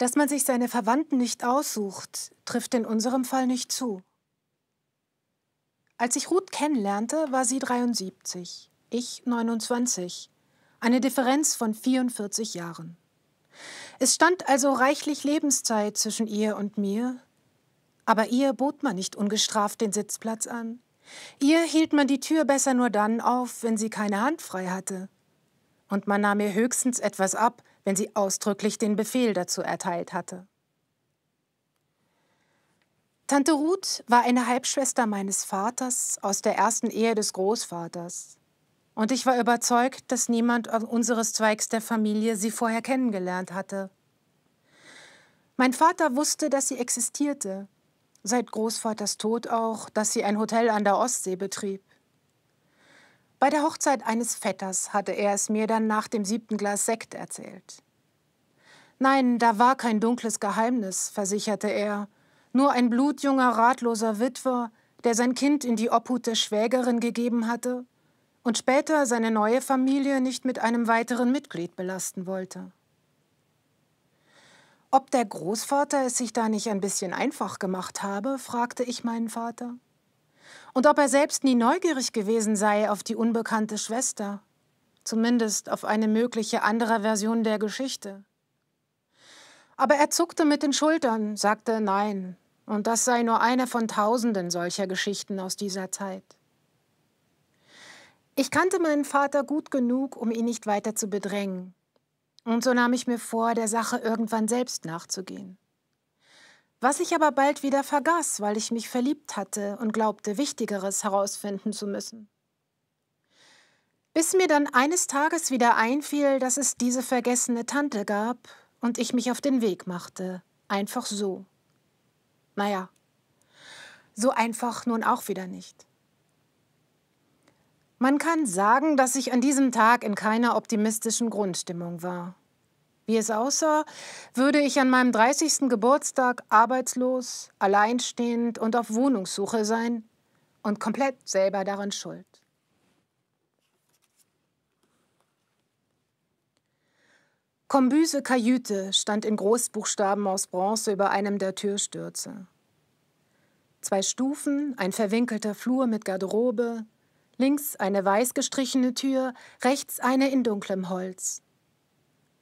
Dass man sich seine Verwandten nicht aussucht, trifft in unserem Fall nicht zu. Als ich Ruth kennenlernte, war sie 73, ich 29, eine Differenz von 44 Jahren. Es stand also reichlich Lebenszeit zwischen ihr und mir, aber ihr bot man nicht ungestraft den Sitzplatz an. Ihr hielt man die Tür besser nur dann auf, wenn sie keine Hand frei hatte. Und man nahm ihr höchstens etwas ab, wenn sie ausdrücklich den Befehl dazu erteilt hatte. Tante Ruth war eine Halbschwester meines Vaters aus der ersten Ehe des Großvaters. Und ich war überzeugt, dass niemand unseres Zweigs der Familie sie vorher kennengelernt hatte. Mein Vater wusste, dass sie existierte, seit Großvaters Tod auch, dass sie ein Hotel an der Ostsee betrieb. Bei der Hochzeit eines Vetters hatte er es mir dann nach dem siebten Glas Sekt erzählt. Nein, da war kein dunkles Geheimnis, versicherte er, nur ein blutjunger, ratloser Witwer, der sein Kind in die Obhut der Schwägerin gegeben hatte und später seine neue Familie nicht mit einem weiteren Mitglied belasten wollte. Ob der Großvater es sich da nicht ein bisschen einfach gemacht habe, fragte ich meinen Vater. Und ob er selbst nie neugierig gewesen sei auf die unbekannte Schwester, zumindest auf eine mögliche andere Version der Geschichte. Aber er zuckte mit den Schultern, sagte Nein, und das sei nur eine von tausenden solcher Geschichten aus dieser Zeit. Ich kannte meinen Vater gut genug, um ihn nicht weiter zu bedrängen, und so nahm ich mir vor, der Sache irgendwann selbst nachzugehen. Was ich aber bald wieder vergaß, weil ich mich verliebt hatte und glaubte, Wichtigeres herausfinden zu müssen. Bis mir dann eines Tages wieder einfiel, dass es diese vergessene Tante gab, und ich mich auf den Weg machte. Einfach so. Naja, so einfach nun auch wieder nicht. Man kann sagen, dass ich an diesem Tag in keiner optimistischen Grundstimmung war. Wie es aussah, würde ich an meinem 30. Geburtstag arbeitslos, alleinstehend und auf Wohnungssuche sein und komplett selber daran schuld. Kombüse Kajüte stand in Großbuchstaben aus Bronze über einem der Türstürze. Zwei Stufen, ein verwinkelter Flur mit Garderobe, links eine weiß gestrichene Tür, rechts eine in dunklem Holz.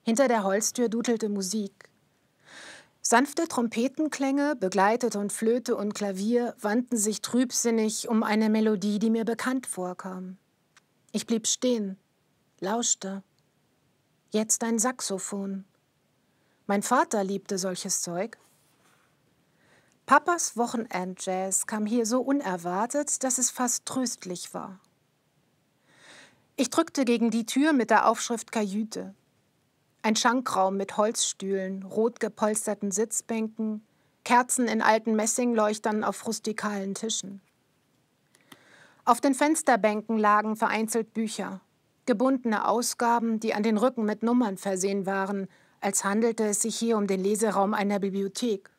Hinter der Holztür dutelte Musik. Sanfte Trompetenklänge, begleitet von Flöte und Klavier, wandten sich trübsinnig um eine Melodie, die mir bekannt vorkam. Ich blieb stehen, lauschte. Jetzt ein Saxophon. Mein Vater liebte solches Zeug. Papas Wochenendjazz kam hier so unerwartet, dass es fast tröstlich war. Ich drückte gegen die Tür mit der Aufschrift Kajüte. Ein Schankraum mit Holzstühlen, rot gepolsterten Sitzbänken, Kerzen in alten Messingleuchtern auf rustikalen Tischen. Auf den Fensterbänken lagen vereinzelt Bücher, gebundene Ausgaben, die an den Rücken mit Nummern versehen waren, als handelte es sich hier um den Leseraum einer Bibliothek.